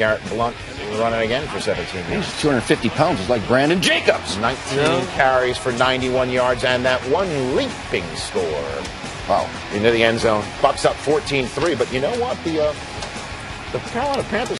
Garrett Blount running again for 17 yards. He's 250 pounds. It's like Brandon Jacobs. 19 No. carries for 91 yards and that one leaping score Wow. into the end zone. Bucks up 14-3, but you know what? The uh, the Carolina Panthers